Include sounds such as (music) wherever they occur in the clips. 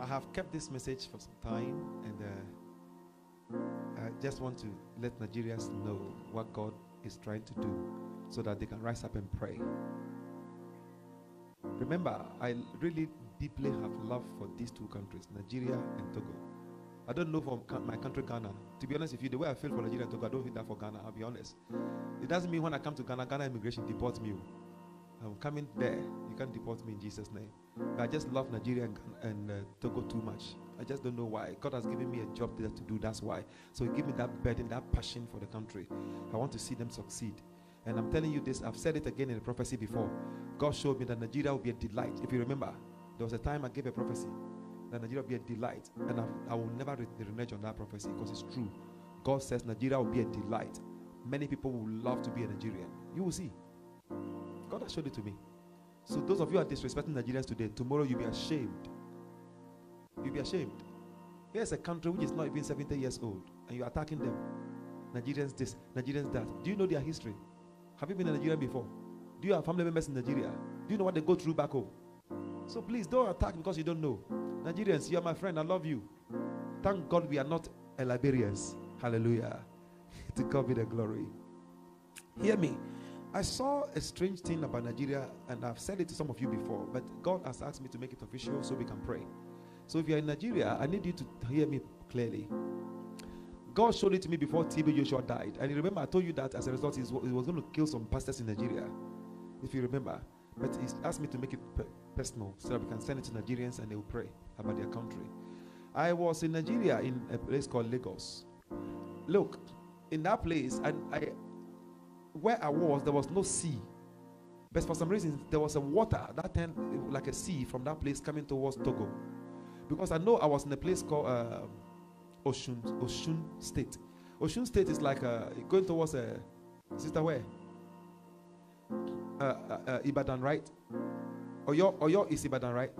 I have kept this message for some time, and uh, I just want to let Nigerians know what God is trying to do so that they can rise up and pray. Remember, I really deeply have love for these two countries, Nigeria and Togo. I don't know for my country, Ghana. To be honest with you, the way I feel for Nigeria and Togo, I don't feel that for Ghana. I'll be honest. It doesn't mean when I come to Ghana, Ghana immigration deports me. I'm coming there. Can't deport me in Jesus' name. But I just love Nigeria and, and uh, Togo too much. I just don't know why. God has given me a job there to do. That's why. So He gave me that burden, that passion for the country. I want to see them succeed. And I'm telling you this. I've said it again in prophecy before. God showed me that Nigeria will be a delight. If you remember, there was a time I gave a prophecy that Nigeria will be a delight, and I, I will never renege on that prophecy because it's true. God says Nigeria will be a delight. Many people will love to be a Nigerian. You will see. God has showed it to me. So those of you who are disrespecting Nigerians today, tomorrow you'll be ashamed. You'll be ashamed. Here's a country which is not even 70 years old, and you're attacking them. Nigerians this, Nigerians that. Do you know their history? Have you been in Nigeria before? Do you have family members in Nigeria? Do you know what they go through back home? So please don't attack because you don't know. Nigerians, you are my friend. I love you. Thank God we are not Liberians. Hallelujah. (laughs) to God be the glory. Hear me. I saw a strange thing about Nigeria, and I've said it to some of you before, but God has asked me to make it official so we can pray. So if you're in Nigeria, I need you to hear me clearly. God showed it to me before TB Joshua died. And you remember, I told you that as a result, he was going to kill some pastors in Nigeria. If you remember. But he asked me to make it personal so that we can send it to Nigerians and they will pray about their country. I was in Nigeria in a place called Lagos. Look, in that place, and I, where I was, there was no sea. But for some reason, there was a water that turned like a sea from that place coming towards Togo. Because I know I was in a place called uh, Osun, Osun State. Oshun State is like uh, going towards a uh, sister where? Uh, uh, uh, Ibadan, right? Oyo, Oyo is Ibadan, right?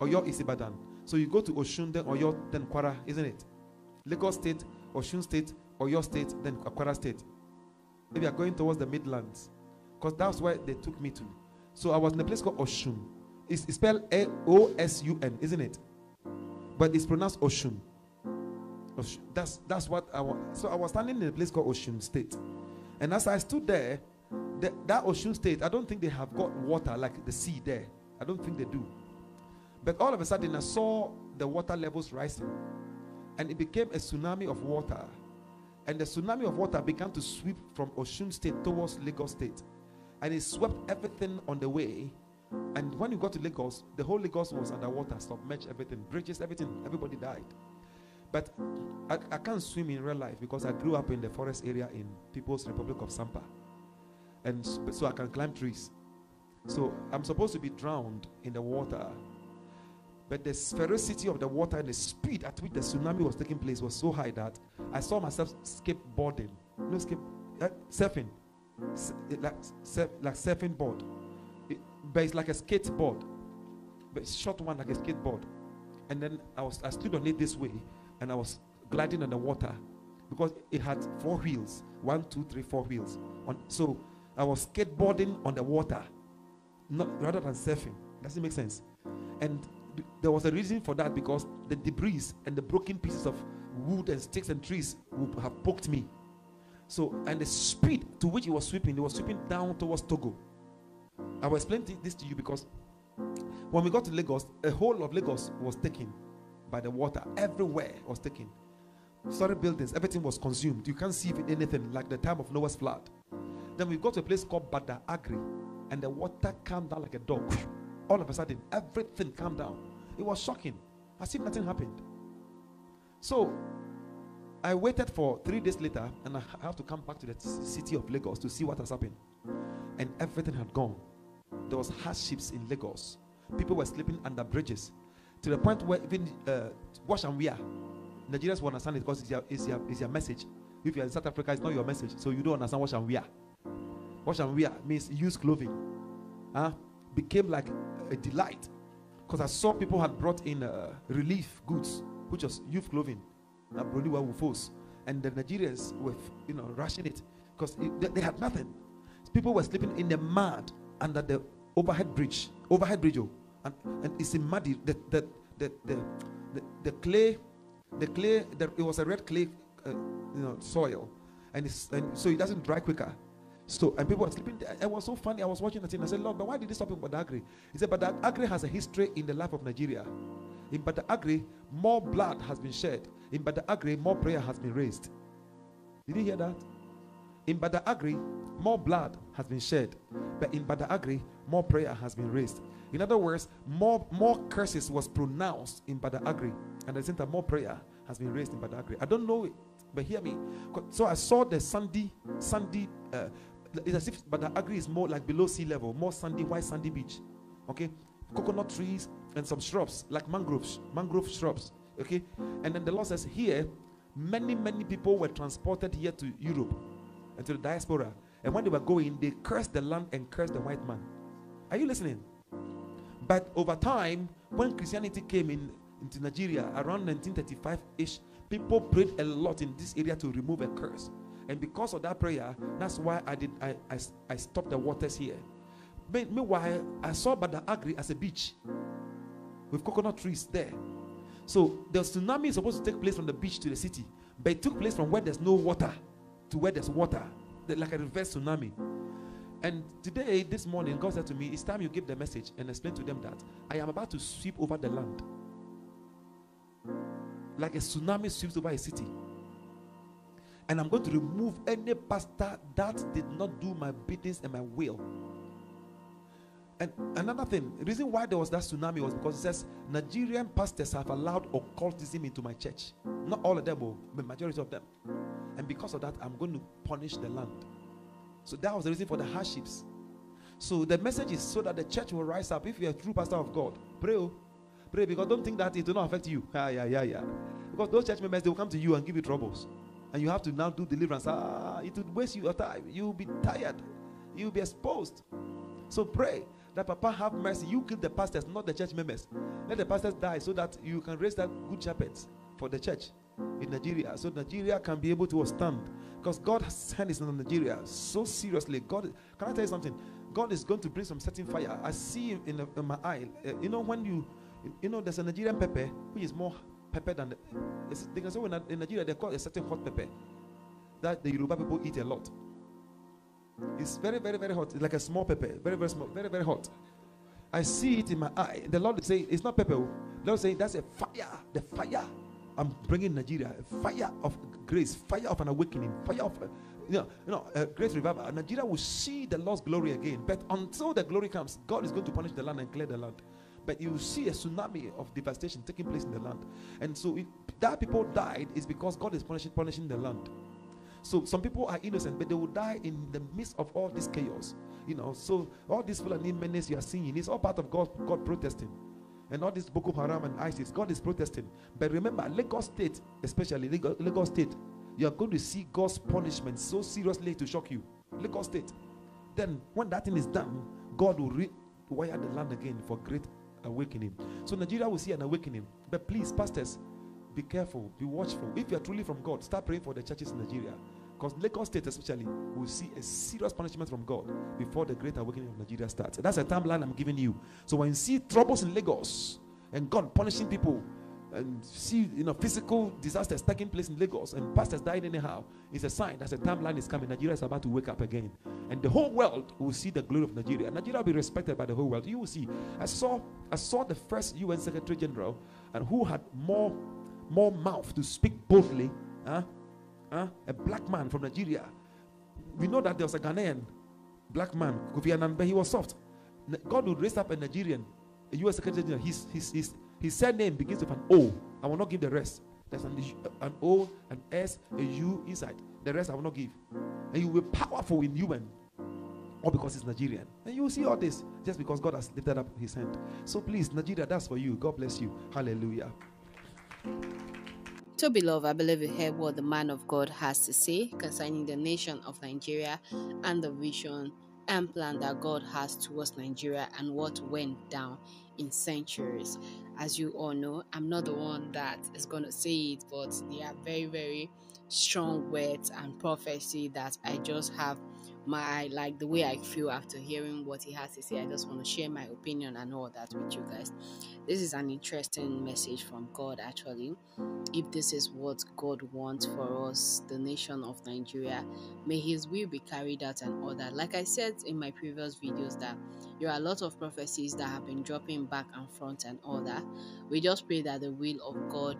Oyo is Ibadan. So you go to Oshun, then Oyo, then Kwara, isn't it? Lagos State, Oshun State, Oyo State, then Kwara State. If you are going towards the Midlands, because that's where they took me to. So I was in a place called Osun. It's, it's spelled A O S U N, isn't it? But it's pronounced Osun. Osun. That's that's what I was. So I was standing in a place called Osun State, and as I stood there, the, that Osun State, I don't think they have got water like the sea there. I don't think they do. But all of a sudden, I saw the water levels rising, and it became a tsunami of water. And the tsunami of water began to sweep from Oshun State towards Lagos State, and it swept everything on the way. And when you got to Lagos, the whole Lagos was underwater, submerged everything, bridges, everything, everybody died. But I, I can't swim in real life because I grew up in the forest area in People's Republic of Sampa and so I can climb trees. So I'm supposed to be drowned in the water. But the ferocity of the water and the speed at which the tsunami was taking place was so high that I saw myself skateboarding. Skip, uh, surfing. S- like, surf, like surfing board. It, but it's like a skateboard. But short one like a skateboard. And then I was I stood on it this way and I was gliding on the water because it had four wheels. One, two, three, four wheels. On so I was skateboarding on the water, not rather than surfing. Does it make sense? And there was a reason for that because the debris and the broken pieces of wood and sticks and trees would have poked me. So, and the speed to which it was sweeping, it was sweeping down towards Togo. I will explain this to you because when we got to Lagos, a whole of Lagos was taken by the water. Everywhere was taken. Sorry buildings, everything was consumed. You can't see anything like the time of Noah's flood. Then we got to a place called Badagry, and the water came down like a dog. (laughs) All of a sudden, everything calmed down. It was shocking, as if nothing happened. So I waited for three days later, and I have to come back to the city of Lagos to see what has happened. And everything had gone. There was hardships in Lagos. People were sleeping under bridges to the point where even uh, wash and wear. Nigerians will understand it because it's your, it's, your, it's your message. If you're in South Africa, it's not your message, so you don't understand wash and wear. Wash and wear means use clothing. Huh? Became like a delight. Because I saw people had brought in uh, relief goods, which was youth clothing. And the Nigerians were, you know, rushing it because they, they, had nothing. People were sleeping in the mud under the overhead bridge. Overhead bridge, oh, and, and it's in muddy. The the the the, the, the clay, the clay. The, it was a red clay, uh, you know, soil, and and so it doesn't dry quicker. So and people were sleeping. It was so funny. I was watching the thing. I said, Lord, but why did this happen in Badagry? He said, Badagry has a history in the life of Nigeria. In Badagry, more blood has been shed. In Badagry, more prayer has been raised. Did you hear that? In Badagry, more blood has been shed, but in Badagry, more prayer has been raised. In other words, more more curses was pronounced in Badagry, and at the same time, more prayer has been raised in Badagry. I don't know it, but hear me. So I saw the sandy, sandy. Uh, it's as if Badagry is more like below sea level, more sandy, white sandy beach. Okay, coconut trees and some shrubs like mangroves, mangrove shrubs. Okay, and then the Lord says here, many many people were transported here to Europe and to the diaspora. And when they were going, they cursed the land and cursed the white man. Are you listening? But over time, when Christianity came in into Nigeria around 1935-ish, people prayed a lot in this area to remove a curse. And because of that prayer, that's why I did I, I, I stopped the waters here. Meanwhile, I saw Badagry as a beach with coconut trees there. So the tsunami is supposed to take place from the beach to the city, but it took place from where there's no water to where there's water, like a reverse tsunami. And today, this morning, God said to me, It's time you give the message and explain to them that I am about to sweep over the land. Like a tsunami sweeps over a city. And I'm going to remove any pastor that did not do my biddings and my will. And another thing, the reason why there was that tsunami was because it says Nigerian pastors have allowed occultism into my church. Not all of them, but the majority of them. And because of that, I'm going to punish the land. So that was the reason for the hardships. So the message is so that the church will rise up. If you're a true pastor of God, pray. Oh. Pray because don't think that it will not affect you. Yeah, yeah, yeah, yeah. Because those church members, they will come to you and give you troubles. And you have to now do deliverance. Ah, it would waste your time. You'll be tired. You'll be exposed. So pray that Papa have mercy. You kill the pastors, not the church members. Let the pastors die so that you can raise that good shepherds for the church in Nigeria. So Nigeria can be able to withstand. Because God's hand is on Nigeria so seriously. God, can I tell you something? God is going to bring some certain fire. I see in, in my eye. Uh, you know when you, you know, there's a Nigerian pepper which is more pepper than the, they can say when in Nigeria they call a certain hot pepper that the Yoruba people eat a lot. It's very, very, very hot. It's like a small pepper, very, very small, very, very hot. I see it in my eye. The Lord is saying, It's not pepper. The Lord saying, That's a fire. The fire I'm bringing Nigeria a fire of grace, fire of an awakening, fire of, uh, you know, you know, a great revival. Nigeria will see the Lord's glory again. But until the glory comes, God is going to punish the land and clear the land. But you see a tsunami of devastation taking place in the land. And so if that people died is because God is punishing, punishing the land. So some people are innocent, but they will die in the midst of all this chaos. You know, so all these Fulani menace you are seeing, it's all part of God, God protesting and all this Boko Haram and ISIS. God is protesting. But remember, Lagos State, especially Lagos, Lagos State, you are going to see God's punishment so seriously to shock you. Lagos State. Then, when that thing is done, God will rewire the land again for great awakening. So, Nigeria will see an awakening. But please, pastors, be careful, be watchful. If you are truly from God, start praying for the churches in Nigeria. Because Lagos State, especially, will see a serious punishment from God before the great awakening of Nigeria starts. That's a timeline I'm giving you. So when you see troubles in Lagos and God punishing people and see you know physical disasters taking place in Lagos and pastors died anyhow, it's a sign that the timeline is coming. Nigeria is about to wake up again, and the whole world will see the glory of Nigeria. Nigeria will be respected by the whole world. You will see. I saw I saw the first UN Secretary General, and who had more more mouth to speak boldly. Huh? huh? a black man from Nigeria. We know that there was a Ghanaian black man, Kofi but he was soft. God would raise up a Nigerian, a U.S. Secretary General. His, his, his, his surname begins with an O. I will not give the rest. There's an, an O, an S, a U inside. The rest I will not give. And you will be powerful in human. All because it's Nigerian. And you will see all this just because God has lifted up his hand. So please, Nigeria, that's for you. God bless you. Hallelujah. So, beloved, I believe you heard what the man of God has to say concerning the nation of Nigeria and the vision and plan that God has towards Nigeria and what went down in centuries. as you all know, I'm not the one that is going to say it, but they are very, very strong words and prophecy that I just have my like the way I feel mm. after hearing what he has to say. I just want to share my opinion and all that with you guys. This is an interesting message from God, actually. If this is what God wants for us, the nation of Nigeria, may His will be carried out and all that. Like I said in my previous videos, that there are a lot of prophecies that have been dropping back and front and all that. We just pray that the will of God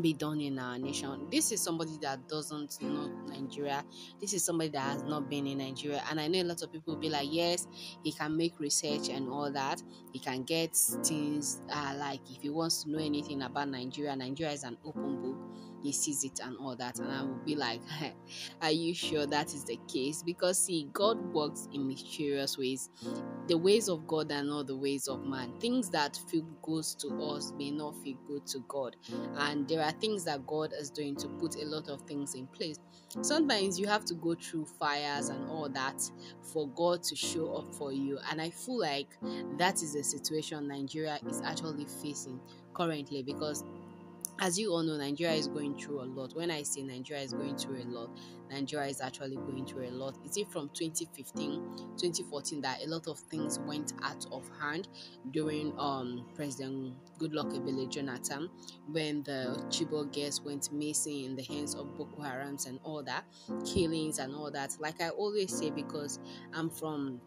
be done in our nation. This is somebody that doesn't know Nigeria. This is somebody that has not been in Nigeria. And I know a lot of people will be like, yes, he can make research and all that. He can get things uh, like if he wants to know anything about Nigeria, Nigeria is an open book he sees it and all that and i will be like are you sure that is the case? Because see god works in mysterious ways. The ways of god are not the ways of man. Things that feel good to us may not feel good to god. And there are things that god is doing to put a lot of things in place. Sometimes you have to go through fires and all that for god to show up for you. And i feel like that is the situation nigeria is actually facing currently because as you all know, Nigeria is going through a lot. When I say Nigeria is going through a lot, Nigeria is actually going through a lot. Is it from 2015, 2014 that a lot of things went out of hand during um President Goodluck Ebele Jonathan when the Chibok girls went missing in the hands of Boko Harams and all that, killings and all that. Like I always say, because I'm from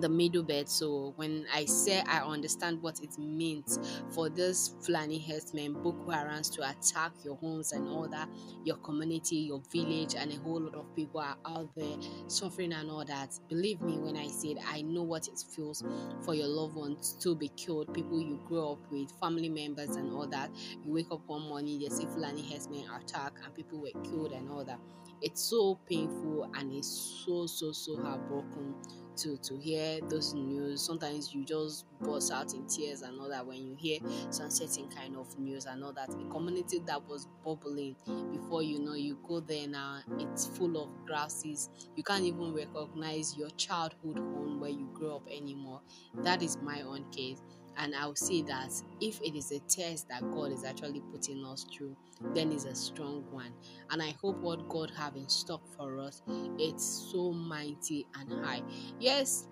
the Middle Belt so when i say i understand what it means for this Fulani herdsmen boko harams to attack your homes and all that your community your village and a whole lot of people are out there suffering and all that. Believe me when i said i know what it feels for your loved ones to be killed people you grew up with family members and all that. You wake up one morning they see Fulani herdsmen attack and people were killed and all that. It's so painful and it's so so so heartbroken to to hear those news. Sometimes you just burst out in tears and all that. When you hear some certain kind of news and all that a community that was bubbling before you know you go there now it's full of grasses. You can't even recognize your childhood home where you grew up anymore. That is my own case and I'll say that if it is a test that God is actually putting us through, then it's a strong one. And I hope what God have in stock for us, it's so mighty and high. Yes,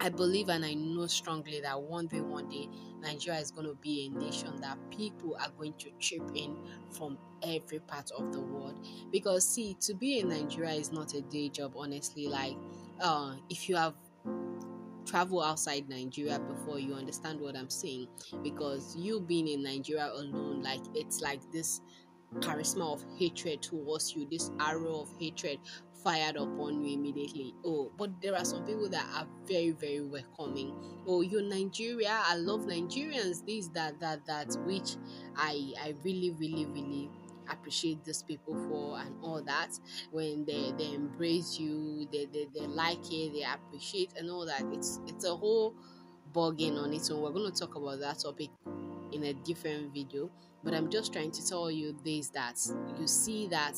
I believe and I know strongly that one day, one day, Nigeria is going to be a nation that people are going to chip in from every part of the world. Because, see, to be in Nigeria is not a day job, honestly. Like, uh, if you have travel outside Nigeria before you understand what I'm saying. Because you being in Nigeria alone, like it's like this charisma of hatred towards you, this arrow of hatred fired upon you immediately. Oh, but there are some people that are very, very welcoming. Oh, you're Nigeria, I love Nigerians, this, that, that, that, which I I really, really, really appreciate these people for and all that. When they, they embrace you they, they, they like it they appreciate and all that. It's it's a whole bargain on it own. We're going to talk about that topic in a different video but i'm just trying to tell you this that you see that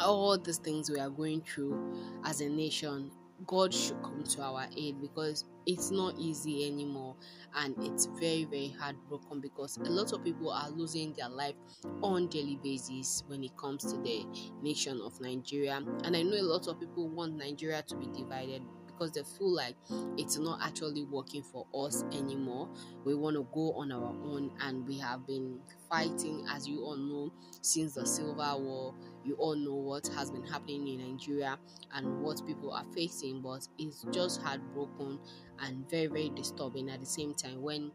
all these things we are going through as a nation God should come to our aid because it's not easy anymore and it's very very heartbroken because a lot of people are losing their life on daily basis when it comes to the nation of Nigeria and I know a lot of people want Nigeria to be divided because they feel like it's not actually working for us anymore. We want to go on our own, and we have been fighting, as you all know, since the Civil War. You all know what has been happening in Nigeria and what people are facing, but it's just heartbroken and very, very disturbing at the same time when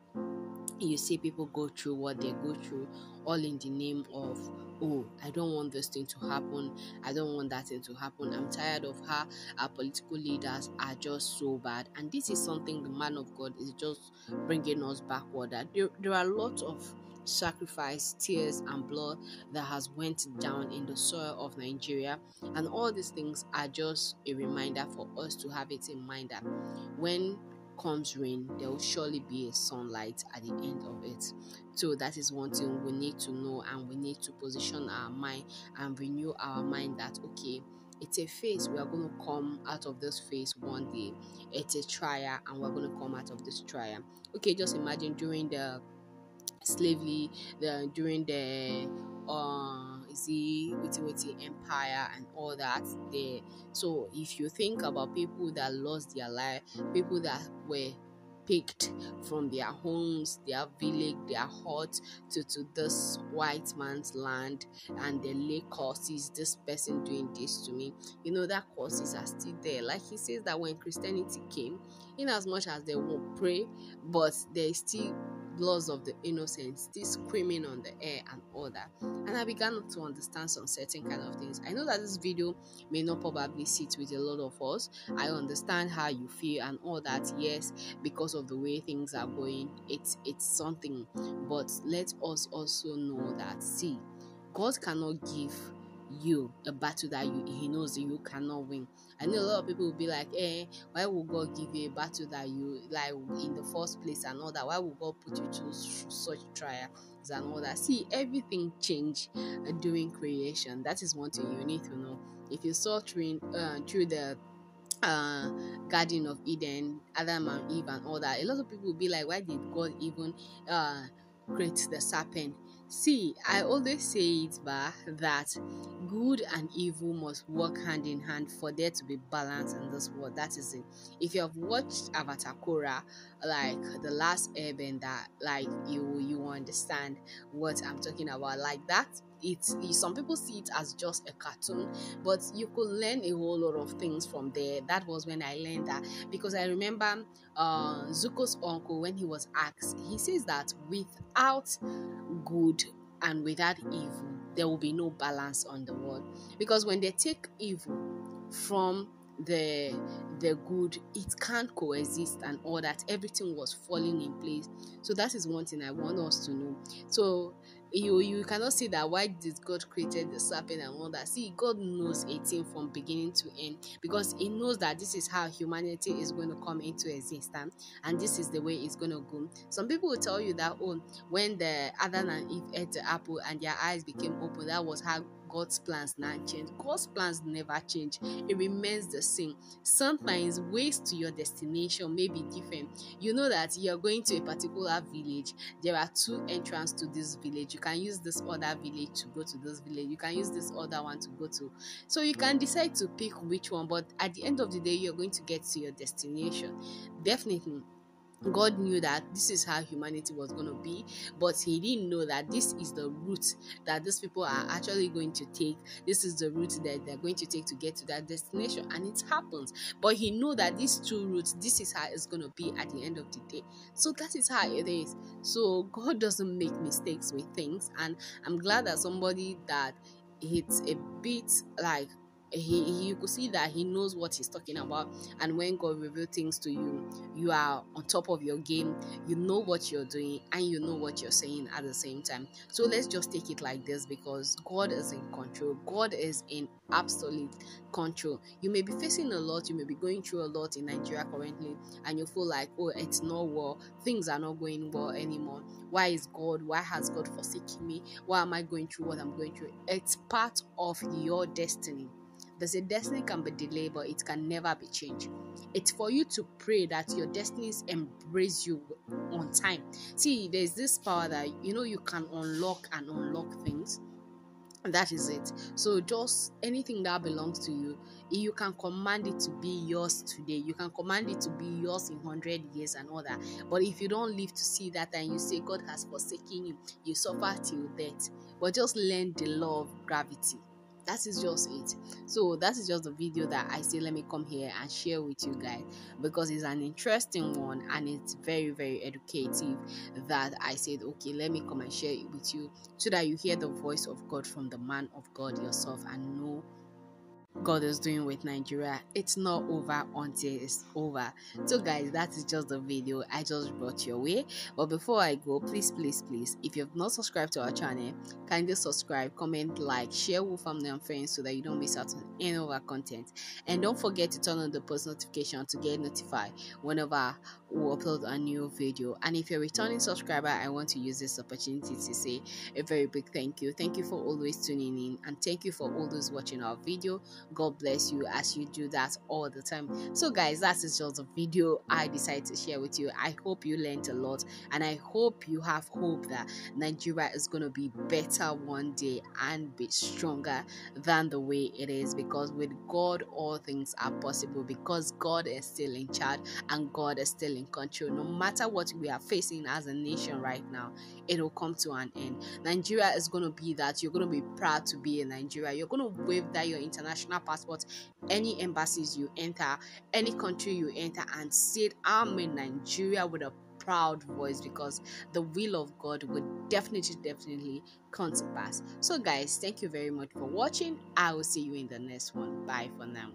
you see people go through what they go through all in the name of oh i don't want this thing to happen. I don't want that thing to happen. I'm tired of how our political leaders are just so bad. And this is something the man of god is just bringing us backward that there, there are lots of sacrifice tears and blood that has went down in the soil of nigeria. And all these things are just a reminder for us to have it in mind that when comes rain, there will surely be a sunlight at the end of it. So that is one thing we need to know, and we need to position our mind and renew our mind that okay, it's a phase. We are going to come out of this phase one day. It's a trial, and we're going to come out of this trial. Okay, just imagine during the slavery the, during the uh witty witty empire and all that there so if you think about people that lost their life people that were picked from their homes, their village, their hut to, to this white man's land and the lay curses, this person doing this to me. You know, that curses are still there. Like he says that when Christianity came, in as much as they won't pray, but they still laws of the innocent still screaming on the air and all that. And i began to understand some certain kind of things. I know that this video may not probably sit with a lot of us. I understand how you feel and all that yes because of the way things are going it's it's something. But let us also know that see god cannot give you a battle that you he knows you cannot win. I know a lot of people will be like, eh, why would God give you a battle that you like in the first place and all that? Why would God put you through such trials and all that? See, everything changed during creation. That is one thing you need to know. If you saw through uh, through the uh garden of eden adam and eve and all that a lot of people will be like why did god even uh create the serpent See, I always say it, bah, that good and evil must work hand in hand for there to be balance in this world. That is it. If you have watched Avatar Korra, like the last airbender, like you you understand what I'm talking about. Like that it's some people see it as just a cartoon but you could learn a whole lot of things from there. That was when i learned that. Because i remember uh, zuko's uncle when he was asked he says that without good and without evil there will be no balance on the world. Because when they take evil from the the good it can't coexist and all that. Everything was falling in place. So that is one thing i want us to know. So you you mm. cannot see that why did God created the serpent and all that. See, God knows a thing from beginning to end because He knows that this is how humanity is going to come into existence and this is the way it's going to go. Some people will tell you that oh, when the Adam and Eve ate the apple and their eyes became open, that was how God's plans not change. God's plans never change. It remains the same. Sometimes ways to your destination may be different. You know that you're going to a particular village. There are two entrances to this village. You can use this other village to go to this village. You can use this other one to go to. So you can decide to pick which one, but at the end of the day, you're going to get to your destination. Definitely God knew that this is how humanity was going to be, but He didn't know that this is the route that these people are actually going to take. This is the route that they're going to take to get to that destination, and it happens. But He knew that these two routes, this is how it's going to be at the end of the day. So that is how it is. So God doesn't make mistakes with things, and I'm glad that somebody that it's a bit like he, he you could see that he knows what he's talking about. And when god reveals things to you you are on top of your game. You know what you're doing and you know what you're saying at the same time. So let's just take it like this because god is in control. God is in absolute control. You may be facing a lot. You may be going through a lot in nigeria currently and you feel like oh it's not well things are not going well anymore. Why is god? Why has god forsaken me? Why am i going through what i'm going through? It's part of your destiny there's a destiny can be delayed, but it can never be changed. It's for you to pray that your destinies embrace you on time. See, there's this power that you know you can unlock and unlock things. that is it. So just anything that belongs to you, you can command it to be yours today. You can command it to be yours in hundred years and all that. But if you don't live to see that and you say God has forsaken you, you suffer till death. But just learn the law of gravity that is just it. So that is just the video that i say let me come here and share with you guys because it's an interesting one and it's very very educative that i said okay let me come and share it with you so that you hear the voice of god from the man of god yourself and know God is doing with Nigeria. It's not over until it's over. So, guys, that is just the video I just brought your way. But before I go, please, please, please, if you've not subscribed to our channel, kindly subscribe, comment, like, share with family and friends so that you don't miss out on any of our content. And don't forget to turn on the post notification to get notified whenever we upload a new video. And if you're a returning subscriber, I want to use this opportunity to say a very big thank you. Thank you for always tuning in, and thank you for all those watching our video God bless you as you do that all the time. So, guys, that is just a video I decided to share with you. I hope you learned a lot and I hope you have hope that Nigeria is going to be better one day and be stronger than the way it is because with God, all things are possible because God is still in charge and God is still in control. No matter what we are facing as a nation right now, it will come to an end. Nigeria is going to be that you're going to be proud to be in Nigeria. You're going to wave that your international passport, any embassies you enter, any country you enter, and say, I'm in Nigeria with a proud voice because the will of God would definitely, definitely come to pass. So, guys, thank you very much for watching. I will see you in the next one. Bye for now.